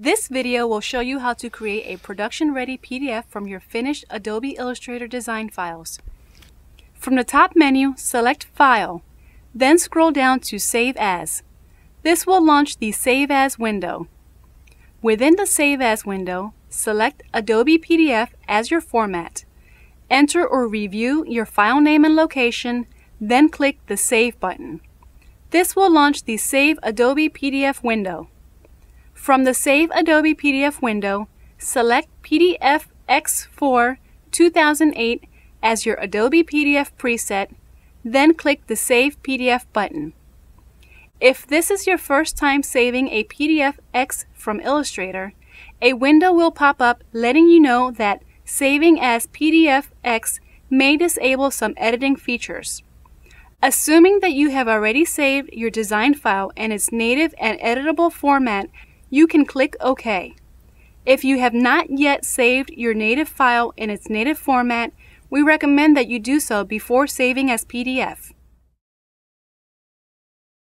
This video will show you how to create a production-ready PDF from your finished Adobe Illustrator design files. From the top menu, select File, then scroll down to Save As. This will launch the Save As window. Within the Save As window, select Adobe PDF as your format. Enter or review your file name and location, then click the Save button. This will launch the Save Adobe PDF window. From the Save Adobe PDF window, select PDF X4 2008 as your Adobe PDF preset, then click the Save PDF button. If this is your first time saving a PDF X from Illustrator, a window will pop up letting you know that saving as PDF X may disable some editing features. Assuming that you have already saved your design file in its native and editable format you can click OK. If you have not yet saved your native file in its native format, we recommend that you do so before saving as PDF.